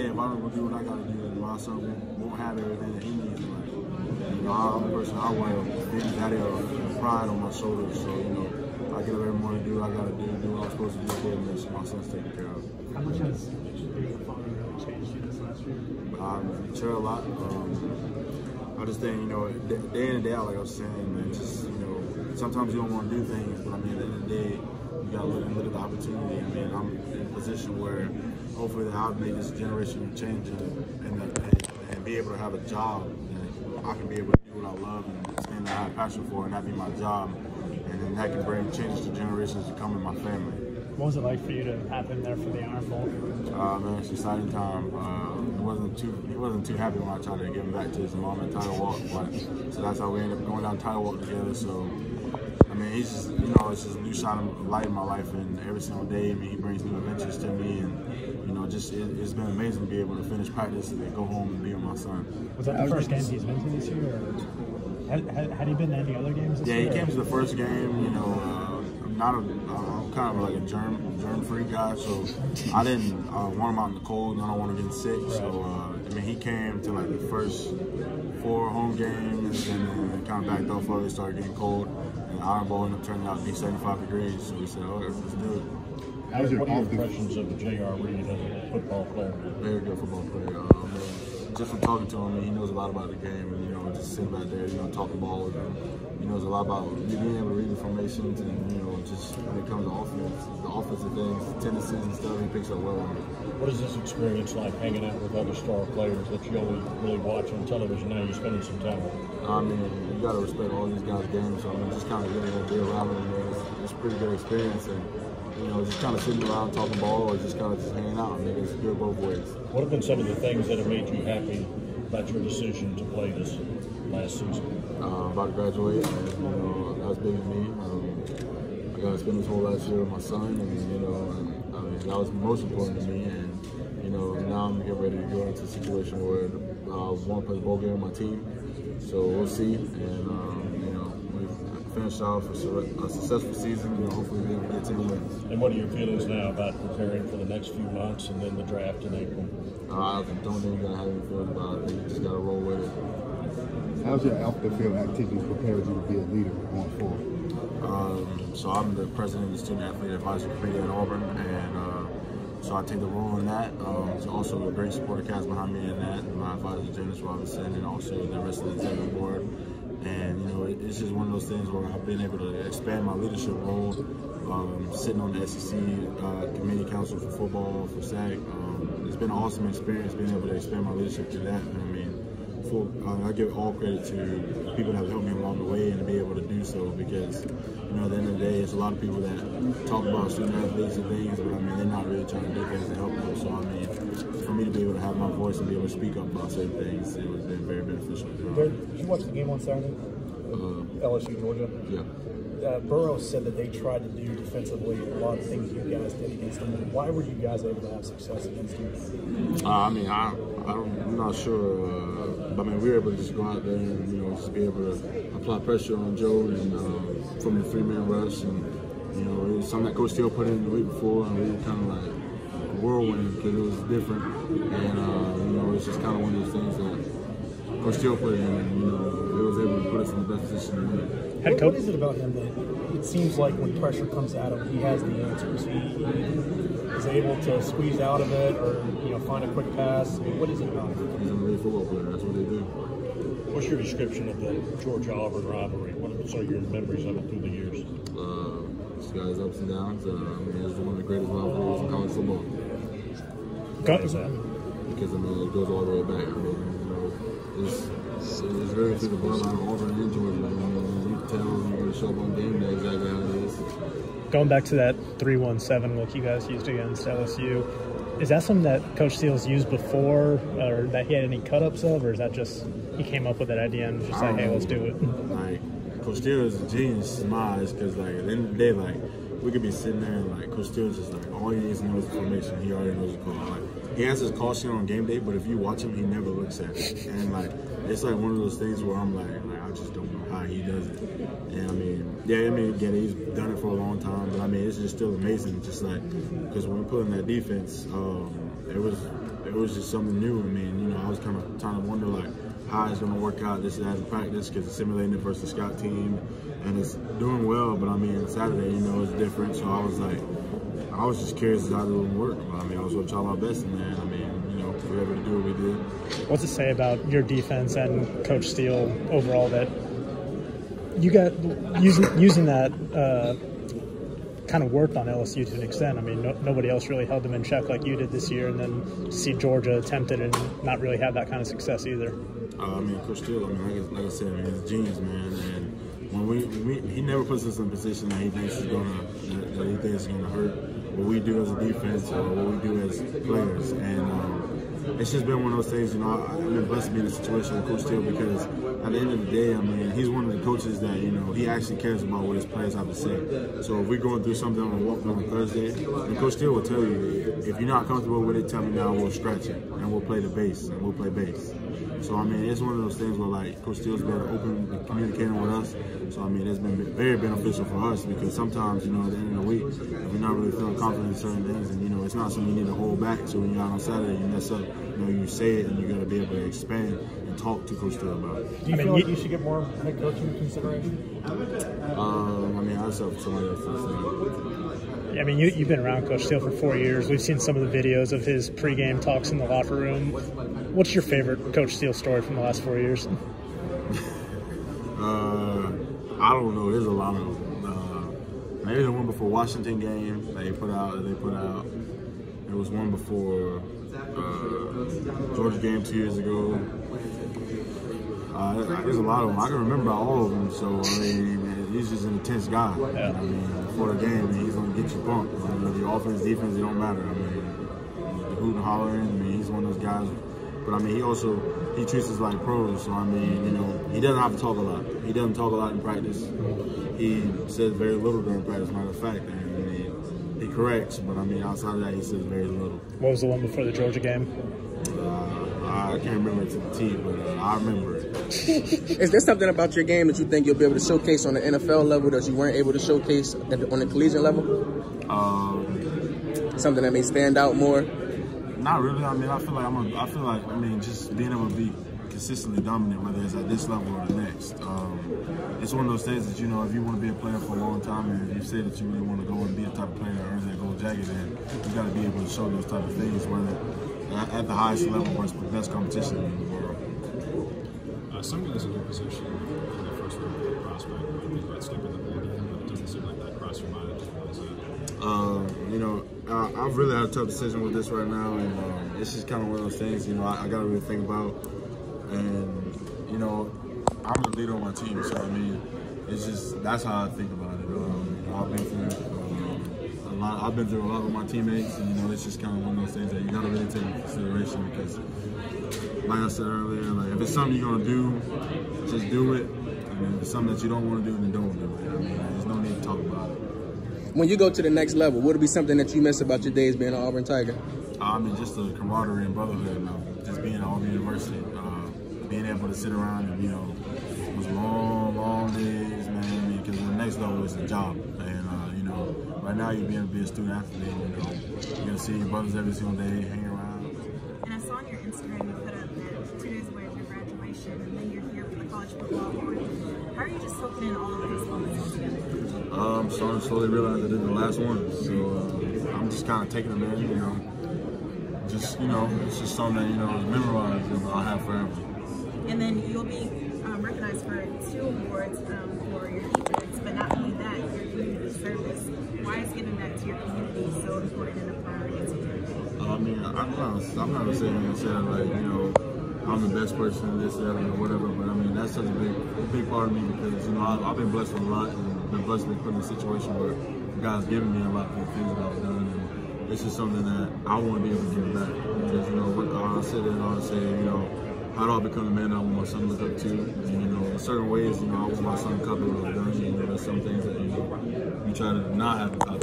if I don't go do what I got to do, then my son won't, have everything that he needs in life. You know, I'm a person, I wear big daddy or pride on my shoulders. So, you know, I get up every morning, do what I got to do, do what I'm supposed to do for him, and my son's taken care of. How much has being a father really changed you this last year? I mature a lot. Um, I just think, you know, day in and day out, like I was saying, man, just, you know, sometimes you don't want to do things, but I mean, at the end of the day, you got to look, look at the opportunity. I mean, I'm in a position where hopefully that I'll make this generation change and, and, and, and be able to have a job that I can be able to do what I love and something that I have passion for, and that be my job. And then that can bring changes to generations to come in my family. What was it like for you to have him there for the Iron Bowl? Uh, man, it's an exciting time. Uh, he wasn't too he wasn't too happy when I tried to get him back to his mom at Title Walk, but so that's how we ended up going down Title Walk together. So I mean, he's just know it's just a new shot of light in my life, and every single day, I mean, he brings new adventures to me, and you know, just it, has been amazing to be able to finish practice and then go home and be with my son. Was that the first game he's been to this year? Or had, had, had he been to any other games this yeah, year? He came to the first game. You know, uh, I'm not a, uh, I'm kind of like a germ germ free guy, so I didn't uh, want him out in the cold. and I don't want to get sick. Right. So uh, I mean, he came to like the first four home games, and then kind of backed off while it started getting cold. And Iron Bowl ended up turning out to be 75 degrees, so we said, "Oh, let's do it." How's your impressions of J.R. Reed as a football player? Very good football player. Um, just from talking to him, he knows a lot about the game, and you know, just sitting back there, you know, talking ball with him. He knows a lot about being able to read the formations, and you know, just when it comes to offense, the offensive things, tendencies and stuff, he picks up well on it. What is this experience like hanging out with other star players that you only really watch on television? Now you're spending some time with. I mean, you got to respect all these guys' games. So I mean, just kind of getting to be around them, it's, it's a pretty good experience. And you know, just kind of sitting around talking ball or just kind of just hanging out. I mean, it's good both ways. What have been some of the things that have made you happy about your decision to play this last season? Uh, about to graduate, and, you know, that's big to me. Um, I got to spend this whole last year with my son, and you know, and, that was most important to me. And you know, now I'm getting ready to go into a situation where I want to play the bowl game with my team. So we'll see, and um, you know, we finished off a, a successful season. You know, hopefully we will get 10 wins. And what are your feelings now about preparing for the next few months and then the draft in April? Uh, I don't think you're gonna have any feelings about it. You just gotta roll with it. How's your off the field activities prepared you to be a leader going forward? Um, so I'm the president of the Student Athlete Advisory Committee at Auburn, and uh, so I take the role in that. Um, there's also a great supporter cast behind me in that, my advisor Janice Robinson, and also the rest of the executive board. And you know, it, it's just one of those things where I've been able to expand my leadership role, um, sitting on the SEC uh, Committee Council for Football for SAC. Um, it's been an awesome experience being able to expand my leadership through that. I mean, full, uh, I give all credit to people that have helped me along the way and to be able to do so because, you know, at the end of the day, it's a lot of people that talk about student athletes and things, but I mean, they're not really trying to do things to help them. So, I mean, for me to be able to have my voice and be able to speak up about certain things, it was been very beneficial. Did you watch the game on Saturday? Uh, LSU, Georgia? yeah. Uh, Burrow said that they tried to do defensively a lot of things you guys did against them. Why were you guys able to have success against him? Uh, I mean, I, I don't, I'm not sure. Uh, but I mean, we were able to just go out there and you know just be able to apply pressure on Joe and uh, from the three man rush, and you know it was something that Coach Steele put in the week before, and we were kind of like a whirlwind because it was different, and uh, you know it's just kind of one of those things that Coach Steele put in, and you know it was able to put us in the best position to win. What, what is it about him that it seems like when pressure comes at him, he has the answers? He, he is able to squeeze out of it, or you know, find a quick pass. I mean, what is it about him? He's a great football player. That's what they do. What's your description of the Georgia Auburn rivalry? What are your memories of it through the years? Uh, this guy's ups and downs. Uh, I mean, it's one of the greatest rivalries in college football. Why is that? Because I mean, it goes all the way back. I mean, it's it's very through the bloodline of Auburn and Georgia. I mean, you tell you're going to show up on game day exactly how it is. Going back to that 3-1-7 look you guys used against LSU, is that something that Coach Steele's used before, or that he had any cut-ups of, or is that just he came up with that idea and just like, hey, let's do it? Like Coach Steele is a genius in my eyes because, like, at the end of the day, like we could be sitting there and like Coach Steele's just like all he needs to know is the formation. He already knows the call. Like he has his call sheet on game day, but if you watch him, he never looks at it. And like it's like one of those things where I'm like, like I just don't know how he does it. And I mean, yeah, I mean, again, he's done it for a long time, but I mean, it's just still amazing. Just like because when we put in that defense, um, it was it was just something new. I mean, you know, I was kind of trying to wonder like how it's going to work out this as a practice because it's simulating it versus the scout team and it's doing well. But I mean, Saturday, you know, it's different. So I was like, I was just curious as how it would work. But, I mean, I was going to try my best in there. I mean, you know, we were able to do what we did. What's it say about your defense and Coach Steele overall that you got using using that? Uh, kind of worked on LSU to an extent. I mean, no, nobody else really held them in check like you did this year, and then see Georgia attempt it and not really have that kind of success either. Uh, I mean, Coach Steele, I mean, like, like I said, man, he's a genius, man. And when we, we, he never puts us in a position that he thinks is gonna that, that he thinks is gonna hurt what we do as a defense or what we do as players. And um, it's just been one of those things, you know. I, I've been blessed to be in a situation with Coach Steele because at the end of the day, I mean, he's one of the coaches that, you know, he actually cares about what his players have to say. So if we're going through something on a walk on Thursday, and Coach Steele will tell you, if you're not comfortable with it, tell me now, we'll stretch it, and we'll play the base, and we'll play base. So, I mean, it's one of those things where, like, Coach Steele's been open and communicating with us. So, I mean, it's been very beneficial for us because sometimes, you know, at the end of the week, if you're not really feeling confident in certain things, and, you know, it's not something you need to hold back. So when you're out on Saturday, you mess up, you know, you say it, and you got to be able to expand and talk to Coach Steele about it. Do you feel like you- should get more head coaching consideration? Um, I mean, I said somebody else. I mean, you, you've been around Coach Steele for four years. We've seen some of the videos of his pregame talks in the locker room. What's your favorite Coach Steele story from the last four years? Uh, I don't know. There's a lot of them. Uh, maybe the one before Washington game they put out. They put out. There was one before uh, Georgia game two years ago. Uh, there's a lot of them. I can remember all of them. So I mean, he's just an intense guy. Yeah. I mean, before the game, he's gonna get you pumped. I mean, the offense, defense, it don't matter. I mean, the hoot and hollering. I mean, he's one of those guys. But I mean, he also he treats us like pros. So I mean, you know, he doesn't have to talk a lot. He doesn't talk a lot in practice. He says very little during practice. Matter of fact, and he corrects. But I mean, outside of that, he says very little. What was the one before the Georgia game? Uh, I can't remember it to the T, but uh, I remember it. Is there something about your game that you think you'll be able to showcase on the NFL level that you weren't able to showcase at the, on the collegiate level? Um, Something that may stand out more? Not really. I mean, I feel like I'm. A, I feel like I mean, just being able to be consistently dominant, whether it's at this level or the next. Um, it's one of those things that you know, if you want to be a player for a long time, and if you say that you really want to go and be a type of player that earns that gold jacket, then you got to be able to show those type of things, whether at, the highest level or the best competition in the world. Uh, some guys in your position in the first round prospect might think about the whole game, but it doesn't seem like that crossed your mind. What is that? Um, you know, I, I've really had a tough decision with this right now, and um, it's just kind of one of those things. You know, I, I got to really think about, and you know, I'm the leader on my team, so I mean, it's just that's how I think about it. Um, you know, I've been through lot. I've been through a lot with my teammates, and you know, it's just kind of one of those things that you got to really take into consideration because, like I said earlier, like if it's something you're gonna do, just do it. And if it's something that you don't want to do, then don't do it. I mean, there's no need to talk about it. When you go to the next level, would it be something that you miss about your days being an Auburn Tiger? I mean, just the camaraderie and brotherhood, you know, just being at Auburn University, uh, being able to sit around and, you know, it was long, long days, man, because the next level is a job. And, uh, you know, right now you're being to be a student athlete, you know, you're going to see your brothers every single day, hang around. And I saw on your Instagram you put up that two days away is your graduation, and then you're here for the college football board. How are you just soaking in all of these moments together? Um, starting to slowly realize that this is the last one. So uh, I'm just kind of taking them in, you know, just, you know, it's just something that, you know, is memorized and I'll have forever. And then you'll be um, recognized for two awards um, for your defense, but not only that, your community service. Why is giving back to your community so important and a priority to you? I mean, I'm not, I'm not gonna say and say like, you know, I'm the best person this, that, or whatever, but I mean, that's such a big, big part of me because, you know, I, I've been blessed with a lot and been blessed to be put in a situation where God's given me a lot the things that I've done. And this is something that I want to be able to give back because, you know, what I'll sit there and I'll say, you know, how do I become the man I want my son to look up to? And, you know, in certain ways, you know, I want my son to copy what I've done. You know, there's some things that, you know, you try to not have a